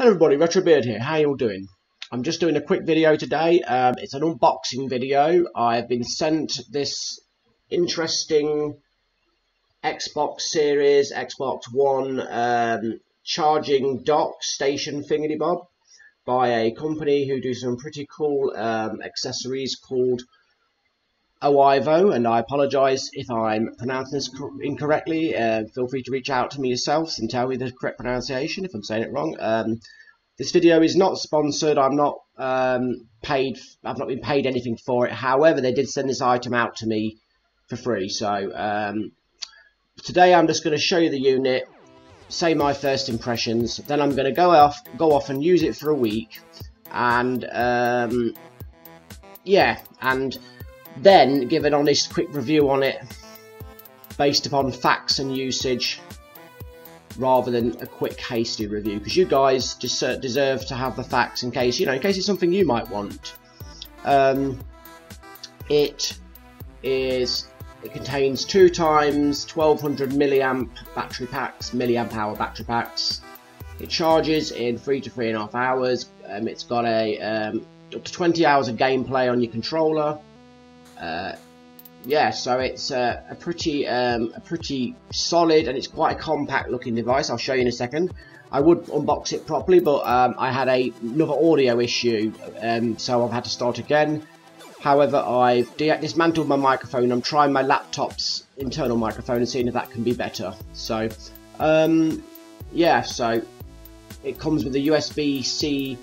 Hello everybody, Retrobeard here, how you all doing? I'm just doing a quick video today, um, it's an unboxing video. I've been sent this interesting Xbox Series, Xbox One um, charging dock station thingy bob by a company who do some pretty cool um, accessories called Oivo, and I apologise if I'm pronouncing this incorrectly. Uh, feel free to reach out to me yourselves and tell me the correct pronunciation if I'm saying it wrong. Um, this video is not sponsored. I'm not um, paid. I've not been paid anything for it. However, they did send this item out to me for free. So um, today I'm just going to show you the unit, say my first impressions. Then I'm going to go off, go off and use it for a week, and um, yeah, and then give an honest quick review on it based upon facts and usage rather than a quick hasty review. Because you guys just deserve to have the facts in case you know in case it's something you might want. Um, it is it contains two times 1200 milliamp battery packs milliamp hour battery packs. It charges in three to three and a half hours. Um, it's got a um, up to 20 hours of gameplay on your controller uh, yeah, so it's uh, a pretty um, a pretty solid and it's quite a compact looking device. I'll show you in a second. I would unbox it properly, but um, I had a, another audio issue, um, so I've had to start again. However, I've dismantled my microphone. I'm trying my laptop's internal microphone and seeing if that can be better. So, um, yeah, so it comes with a USB-C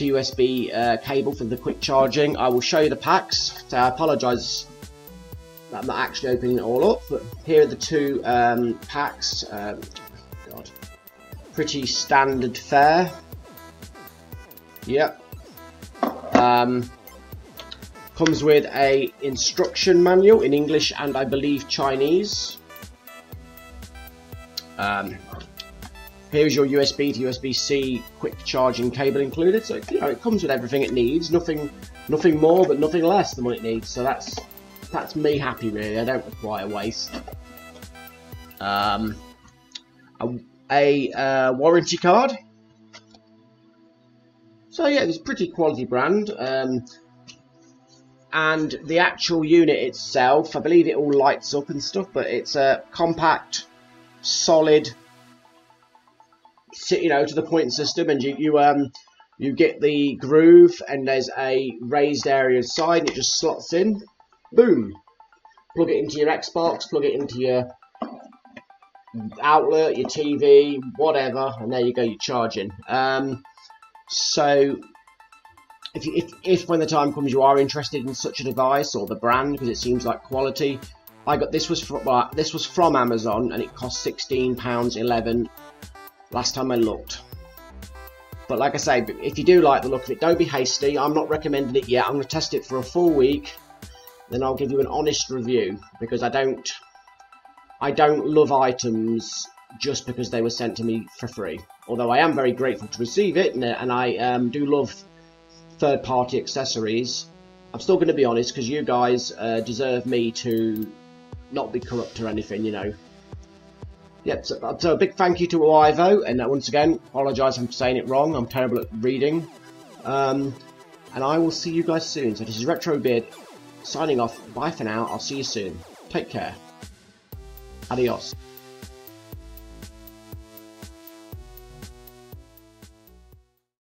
USB uh, cable for the quick charging. I will show you the packs. So I apologise that I'm not actually opening it all up, but here are the two um, packs. Um, God, pretty standard fare. Yep. Um, comes with a instruction manual in English and I believe Chinese. Um, Here's your USB to USB-C quick charging cable included. So you know it comes with everything it needs. Nothing, nothing more, but nothing less than what it needs. So that's that's me happy really. I don't require waste. Um, a, a uh, warranty card. So yeah, it's a pretty quality brand. Um, and the actual unit itself, I believe it all lights up and stuff, but it's a compact, solid you know, to the point system, and you you um you get the groove, and there's a raised area inside, and it just slots in. Boom. Plug it into your Xbox, plug it into your outlet, your TV, whatever, and there you go, you're charging. Um, so, if, if, if when the time comes you are interested in such a device or the brand because it seems like quality, I got this was from well, this was from Amazon and it cost sixteen pounds eleven last time I looked. But like I say, if you do like the look of it, don't be hasty. I'm not recommending it yet. I'm going to test it for a full week. Then I'll give you an honest review because I don't, I don't love items just because they were sent to me for free. Although I am very grateful to receive it, and, I um, do love third-party accessories. I'm still going to be honest because you guys uh, deserve me to not be corrupt or anything, you know. Yep, so, so, a big thank you to Oivo, and uh, once again, apologise I'm saying it wrong, I'm terrible at reading. Um, and I will see you guys soon. So this is Retrobeard signing off. Bye for now. I'll see you soon. Take care. Adios.